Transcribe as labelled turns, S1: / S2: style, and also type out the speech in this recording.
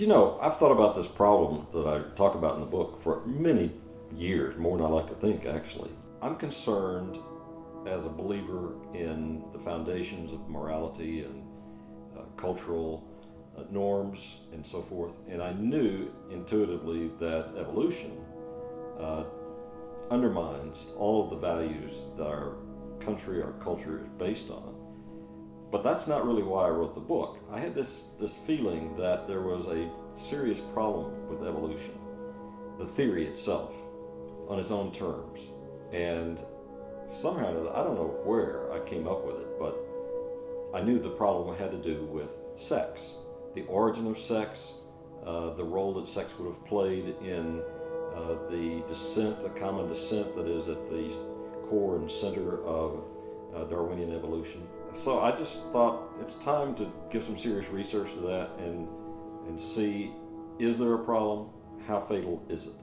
S1: You know, I've thought about this problem that I talk about in the book for many years, more than I like to think, actually. I'm concerned as a believer in the foundations of morality and uh, cultural uh, norms and so forth, and I knew intuitively that evolution uh, undermines all of the values that our country, our culture is based on. But that's not really why I wrote the book. I had this, this feeling that there was a serious problem with evolution, the theory itself, on its own terms. And somehow, I don't know where I came up with it, but I knew the problem had to do with sex, the origin of sex, uh, the role that sex would have played in uh, the descent, the common descent that is at the core and center of Darwinian evolution. So I just thought it's time to give some serious research to that and and see is there a problem? How fatal is it?